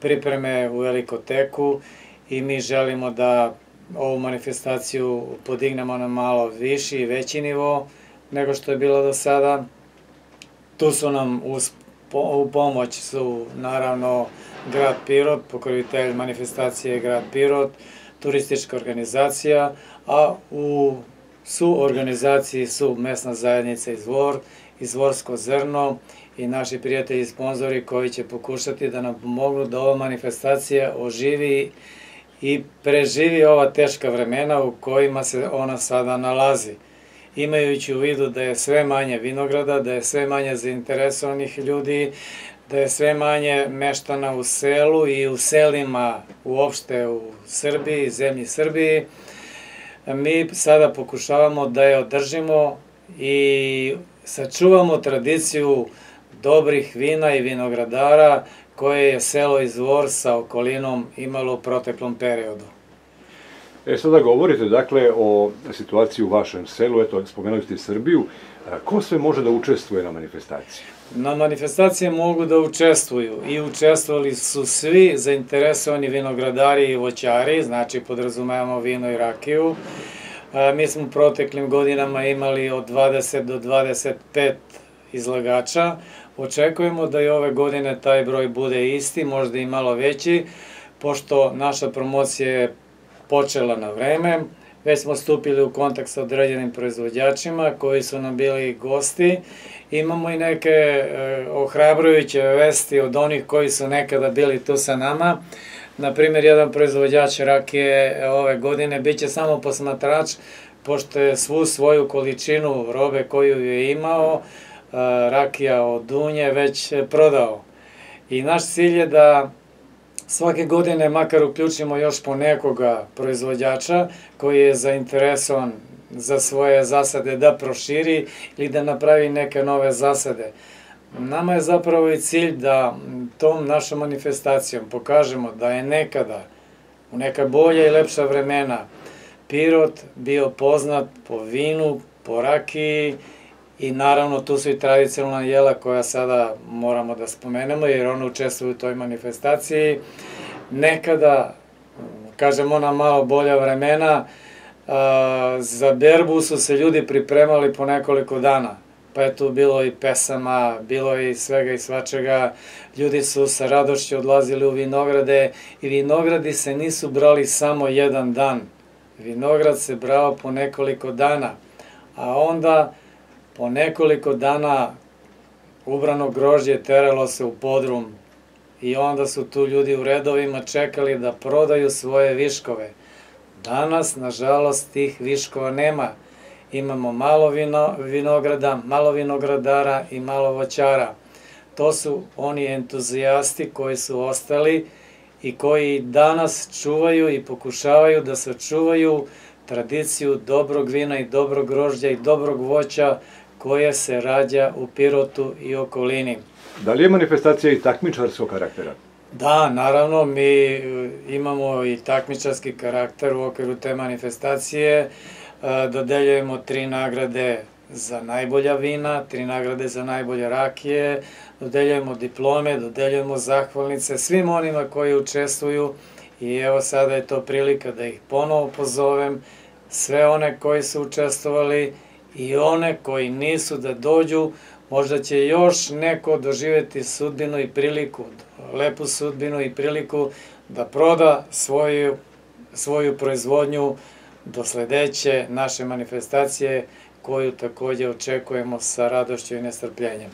pripreme u Velikoteku i mi želimo da ovu manifestaciju podignemo na malo viši i veći nivo nego što je bilo do sada. Tu su nam uz, u pomoć su naravno grad Pirot, pokrovitelj manifestacije grad Pirot, turistička organizacija, a u su organizaciji su mesna zajednica Izvor, Izvorsko zrno i naši prijatelji i sponzori koji će pokušati da nam pomognu da ova manifestacija oživi i preživi ova teška vremena u kojima se ona sada nalazi. Imajući u vidu da je sve manje vinograda, da je sve manje zainteresovanih ljudi, da je sve manje meštana u selu i u selima uopšte u Srbiji, zemlji Srbiji, mi sada pokušavamo da je održimo i sačuvamo tradiciju dobrih vina i vinogradara koje je selo Izvor sa okolinom imalo u proteklom periodu. E, sada govorite, dakle, o situaciji u vašem selu, eto, spomenuli ste Srbiju. Ko sve može da učestvuje na manifestaciji? Na manifestacije mogu da učestvuju i učestvovali su svi zainteresovani vinogradari i voćari, znači podrazumevamo vino i rakiju. Mi smo u proteklim godinama imali od 20 do 25 izlagača. Očekujemo da i ove godine taj broj bude isti, možda i malo veći, pošto naša promocija je počela na vreme. Već smo stupili u kontakt sa određenim proizvođačima koji su nam bili gosti. Imamo i neke e, ohrabrujuće vesti od onih koji su nekada bili tu sa nama. Naprimer, jedan proizvođač rakije ove godine biće samo posmatrač, pošto je svu svoju količinu robe koju je imao, e, rakija od Dunje već prodao. I naš cilj je da svake godine makar uključimo još po nekoga proizvođača koji je zainteresovan za svoje zasade da proširi ili da napravi neke nove zasade. Nama je zapravo i cilj da tom našom manifestacijom pokažemo da je nekada, u neka bolja i lepša vremena, Pirot bio poznat po vinu, po rakiji i naravno tu su i tradicionalna jela koja sada moramo da spomenemo jer ono učestvuju u toj manifestaciji. Nekada, kažem ona malo bolja vremena, za berbu su se ljudi pripremali po nekoliko dana pa je tu bilo i pesama, bilo je i svega i svačega. Ljudi su sa radošću odlazili u vinograde i vinogradi se nisu brali samo jedan dan. Vinograd se brao po nekoliko dana, a onda po nekoliko dana ubrano grožđe teralo se u podrum i onda su tu ljudi u redovima čekali da prodaju svoje viškove. Danas, nažalost, tih viškova nema imamo malo vino, vinograda, malo vinogradara i malo voćara. To su oni entuzijasti koji su ostali i koji danas čuvaju i pokušavaju da sačuvaju tradiciju dobrog vina i dobrog grožđa i dobrog voća koje se rađa u Pirotu i okolini. Da li je manifestacija i takmičarskog karaktera? Da, naravno, mi imamo i takmičarski karakter u okviru te manifestacije dodeljujemo tri nagrade za najbolja vina, tri nagrade za najbolje rakije, dodeljujemo diplome, dodeljujemo zahvalnice svim onima koji učestvuju i evo sada je to prilika da ih ponovo pozovem, sve one koji su učestvovali i one koji nisu da dođu, možda će još neko doživeti sudbinu i priliku, lepu sudbinu i priliku da proda svoju, svoju proizvodnju do sledeće naše manifestacije koju takođe očekujemo sa radošću i nestrpljenjem.